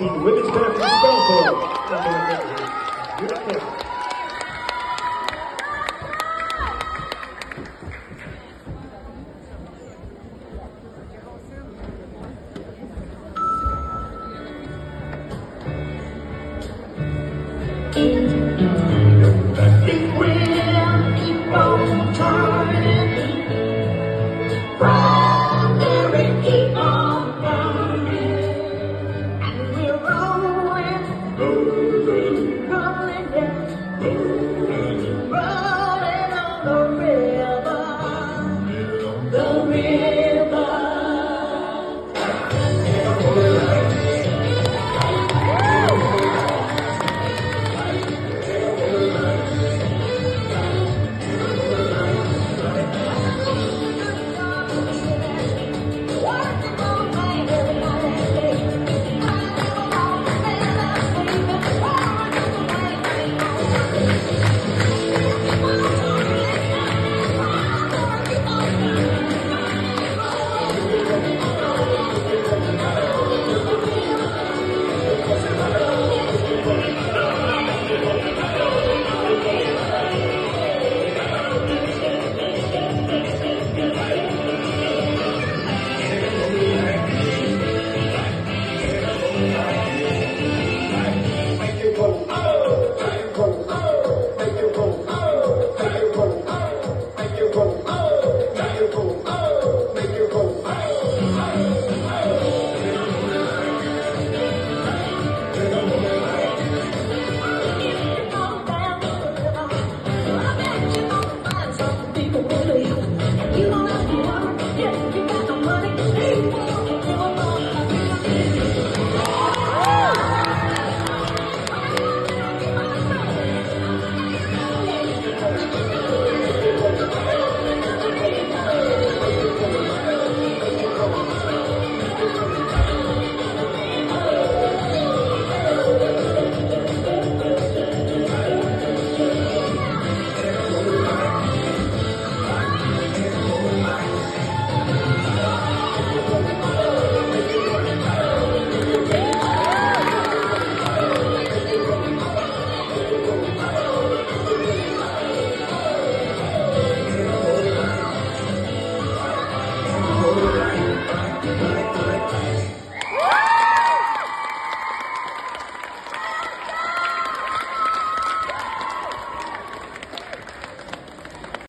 the women's track